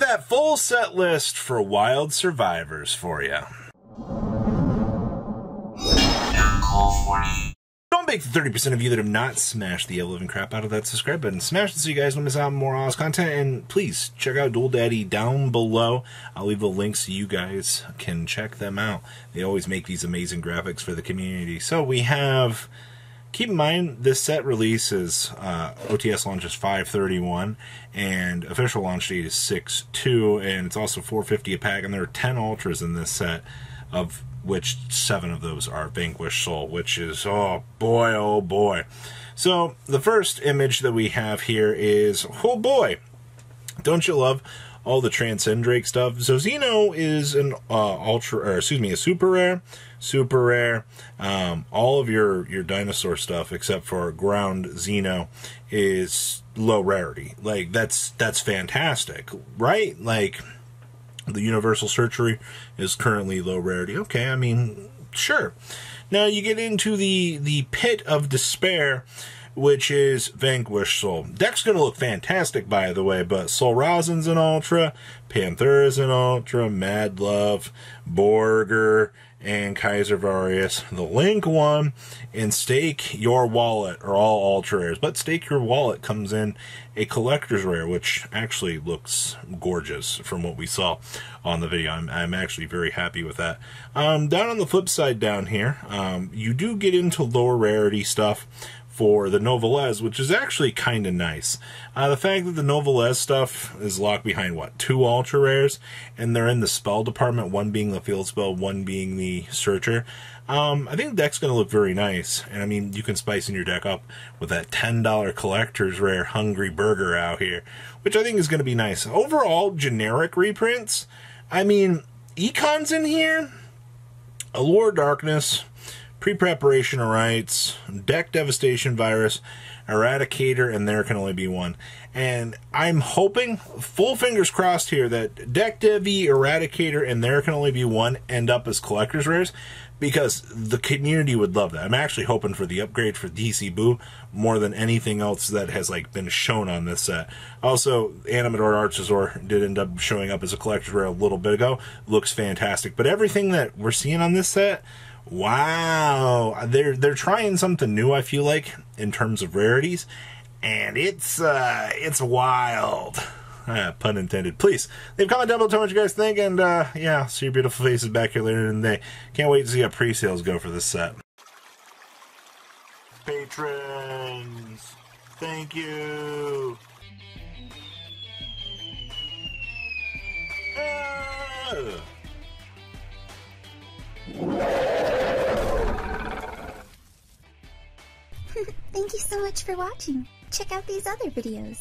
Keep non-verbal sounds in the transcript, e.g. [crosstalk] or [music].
that full set list for Wild Survivors for you. Don't make the 30% of you that have not smashed the living crap out of that subscribe button. Smash it so you guys don't miss out on more Oz content. And please check out Duel Daddy down below. I'll leave the links so you guys can check them out. They always make these amazing graphics for the community. So we have keep in mind this set releases uh, OTS launch is 531 and official launch date is 6-2 and it's also 450 a pack and there are 10 ultras in this set of which seven of those are Vanquish Soul, which is, oh boy, oh boy. So, the first image that we have here is, oh boy, don't you love all the Transcendrake stuff? So, Xeno is an uh, ultra, or excuse me, a super rare, super rare. Um, all of your, your dinosaur stuff, except for ground Xeno, is low rarity. Like, that's, that's fantastic, right? Like, the Universal Surgery is currently low rarity. Okay, I mean, sure. Now you get into the the pit of despair, which is Vanquish Soul. Deck's gonna look fantastic, by the way, but Soul Razen's an Ultra, Pantera's an Ultra, Mad Love, Borger, and Caesar Valius. The Link one and Stake Your Wallet are all ultra rares, but Stake Your Wallet comes in a collector's rare, which actually looks gorgeous from what we saw on the video. I'm, I'm actually very happy with that. Um, down on the flip side down here, um, you do get into lower rarity stuff for the Nouvelles, which is actually kind of nice. Uh, the fact that the Nouvelles stuff is locked behind, what, two ultra rares, and they're in the spell department, one being the field spell, one being the searcher. Um, I think the deck's going to look very nice, and I mean, you can spice in your deck up with that $10 collector's rare Hungry Burger out here, which I think is going to be nice. Overall, generic reprints, I mean, Econ's in here, Allure Darkness, pre-preparation rites, deck devastation virus, eradicator, and there can only be one. And I'm hoping, full fingers crossed here, that deck devi, eradicator, and there can only be one end up as collector's rares because the community would love that. I'm actually hoping for the upgrade for DC Boo more than anything else that has like been shown on this set. Also, Animador Archosaur did end up showing up as a collector's rare a little bit ago. Looks fantastic. But everything that we're seeing on this set Wow, they're they're trying something new. I feel like in terms of rarities, and it's uh, it's wild. Uh, pun intended. Please leave a comment down below. Tell me what you guys think, and uh, yeah, see your beautiful faces back here later in the day. Can't wait to see how pre-sales go for this set. Patrons, thank you. Ah. [laughs] Thank you so much for watching. Check out these other videos.